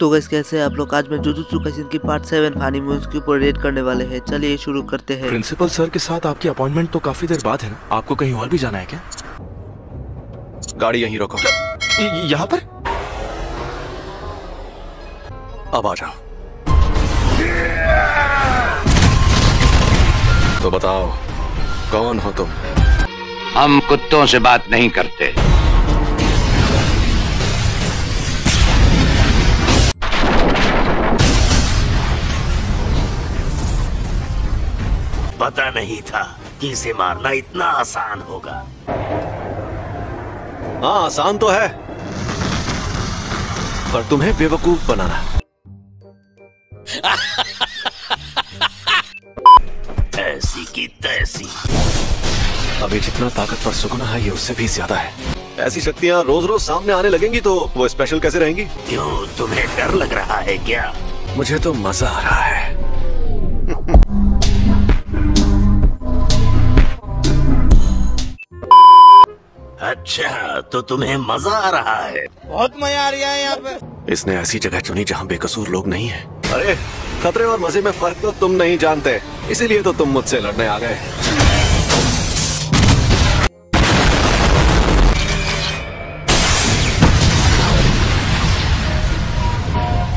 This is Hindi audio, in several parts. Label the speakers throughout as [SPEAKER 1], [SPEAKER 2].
[SPEAKER 1] तो गैस कैसे आप लोग? आज मैं जुजुत्सु काइसन की पार्ट सेवन फानी मूव्स के ऊपर रेड करने वाले हैं। चलिए शुरू करते हैं।
[SPEAKER 2] प्रिंसिपल सर के साथ आपकी अपॉइंटमेंट तो काफ़ी देर बाद है ना? आपको कहीं और भी जाना है क्या? गाड़ी यहीं रोको यहाँ पर? अब आ जाओ। तो बताओ कौन हो तुम?
[SPEAKER 3] हम कुत्तों से बात नहीं करते।
[SPEAKER 4] पता नहीं था कि इसे मारना इतना आसान होगा।
[SPEAKER 2] हाँ आसान तो है। पर तुम्हें बेवकूफ़ बनाना।
[SPEAKER 4] ऐसी की तैसी।
[SPEAKER 2] अभी जितना ताकतवर सुगुना है ये उससे भी ज़्यादा है। ऐसी शक्तियाँ रोज रोज सामने आने लगेंगी तो वो स्पेशल कैसे रहेंगी?
[SPEAKER 4] क्यों तुम्हें डर लग रहा है क्या?
[SPEAKER 2] मुझे तो मज़ा आ रहा है।
[SPEAKER 4] अच्छा तो तुम्हें मज़ा आ रहा है। बहुत मज़ा आ रहा है यहाँ पे।
[SPEAKER 2] इसने ऐसी जगह चुनी जहाँ बेकसूर लोग नहीं है। अरे खतरे और मज़े में फ़र्क तो तुम नहीं जानते। इसीलिए तो तुम मुझसे लड़ने आ गए।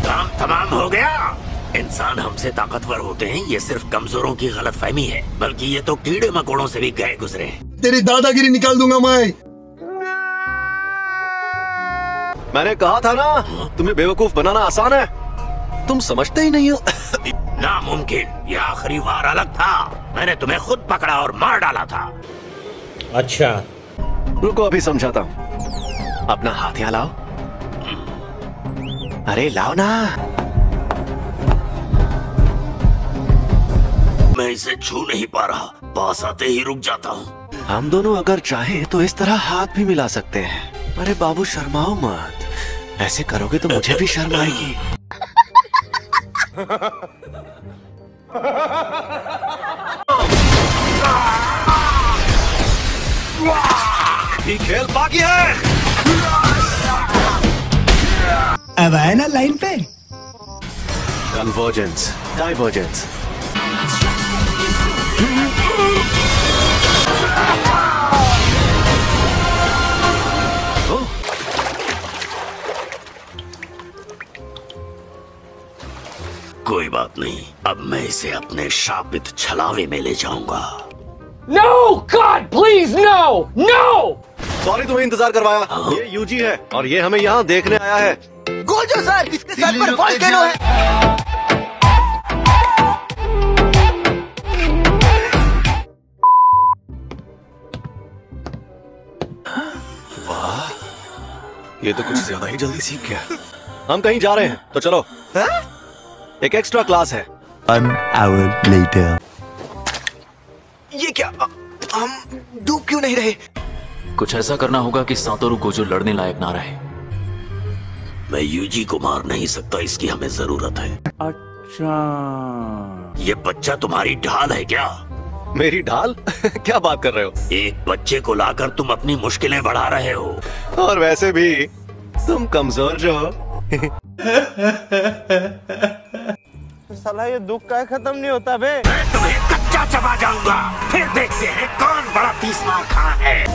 [SPEAKER 4] काम तमाम हो गया। इंसान हमसे ताकतवर होते हैं ये सिर्फ़ कमजोरों की गलत फहमी है बल्कि ये तो कीड़े मकोड़ों से भी गए गुजरे हैं।
[SPEAKER 5] तेरी दादागिरी निकाल दूँगा मैं।
[SPEAKER 2] मैंने कहा था ना तुम्हें बेवकूफ़ बनाना आसान है। तुम समझते ही नहीं हो।
[SPEAKER 4] नामुमकिन ये आखिरी वार अलग था। मैंने तुम्हें खुद पकड़ा और मार डाला था।
[SPEAKER 6] अच्छा।
[SPEAKER 2] रुको अभी समझाता हूँ। अपना हाथ यहाँ लाओ। अरे लाओ ना।
[SPEAKER 4] मैं इसे छू नहीं पा रहा। पास आते ही रुक जाता हूँ।
[SPEAKER 2] हम दोनों अगर चाहे तो इस तरह हाथ भी मिला सकते हैं। अरे बाबू शर्माओ मत। ऐसे करोगे तो मुझे भी शर्म आएगी। ये खेल बाकी है।
[SPEAKER 5] अब आए ना लाइन पे?
[SPEAKER 2] कन्वर्जेंस डाइवर्जेंस
[SPEAKER 4] बात नहीं अब मैं इसे अपने शापित छलावे में ले जाऊँगा।
[SPEAKER 6] No! God, please, no! No!
[SPEAKER 2] Sorry तुम्हें इंतज़ार करवाया। ये यूजी है और ये हमें यहाँ देखने आया है।
[SPEAKER 5] गोजो सर इसके सर पर वोल्केनो है।
[SPEAKER 2] ये तो कुछ ज़्यादा ही जल्दी सीख गया। हम कहीं जा रहे हैं तो चलो। एक एक्स्ट्रा क्लास है।
[SPEAKER 5] One hour later.
[SPEAKER 2] ये क्या? हम डूब क्यों नहीं रहे?
[SPEAKER 7] कुछ ऐसा करना होगा कि सातोरु गोजो लड़ने लायक ना रहे।
[SPEAKER 4] मैं यूजी को मार नहीं सकता इसकी हमें ज़रूरत है। अच्छा। ये बच्चा तुम्हारी ढाल है क्या?
[SPEAKER 2] मेरी ढाल? क्या बात कर रहे हो?
[SPEAKER 4] एक बच्चे को लाकर तुम अपनी मुश्किलें बढ़ा रहे हो।
[SPEAKER 2] और वैसे भी तुम कमज़ोर जो हो।
[SPEAKER 4] मैं तुम्हें कच्चा चबा जाऊँगा। फिर देखते हैं कौन बड़ा तीसरा खा है।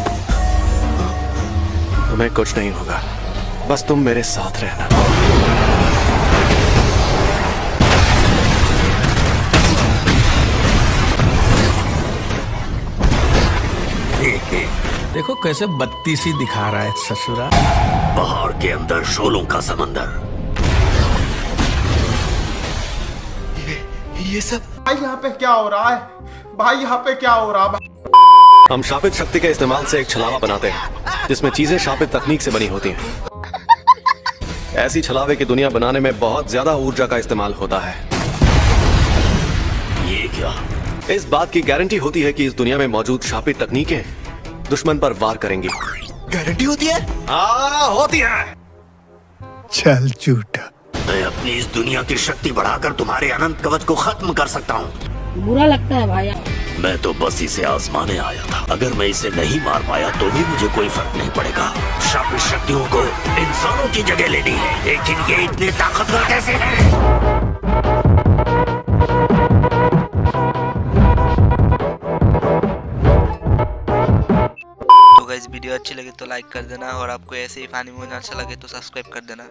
[SPEAKER 2] तुम्हें कुछ नहीं होगा। बस तुम मेरे साथ रहना।
[SPEAKER 8] देखो कैसे बत्तीसी दिखा रहा है ससुरा।
[SPEAKER 4] पहाड़ के अंदर शोलों का समंदर।
[SPEAKER 2] ये सब?
[SPEAKER 9] भाई यहाँ पे क्या हो रहा है? भाई यहाँ पे क्या हो रहा है?
[SPEAKER 2] हम शापित शक्ति के इस्तेमाल से एक छलावा बनाते हैं जिसमें चीज़ें शापित तकनीक से बनी होती हैं। ऐसी छलावे की दुनिया बनाने में बहुत ज़्यादा ऊर्जा का इस्तेमाल होता है।
[SPEAKER 4] ये क्या?
[SPEAKER 2] इस बात की गारंटी होती है कि इस दुनिया में मौजूद शापित तकनीकें दुश्मन पर वार करेंगी।
[SPEAKER 5] गारंटी होती है?
[SPEAKER 2] हाँ होती है।
[SPEAKER 5] चल झूठा।
[SPEAKER 4] मैं अपनी इस दुनिया की शक्ति बढ़ाकर तुम्हारे अनंत कवच को खत्म कर सकता हूँ।
[SPEAKER 10] बुरा लगता है भाई।
[SPEAKER 4] मैं तो बस इसे आजमाने आया था। अगर मैं इसे नहीं मार पाया तो भी मुझे कोई फ़र्क नहीं पड़ेगा। शापित शक्तियों को इंसानों की जगह लेनी है। लेकिन ये इतने ताकतवर कैसे हैं?
[SPEAKER 1] तो वीडियो अच्छी लगे तो लाइक कर देना और आपको ऐसे ही फानी मूवी अच्छा लगे तो सब्सक्राइब कर देना।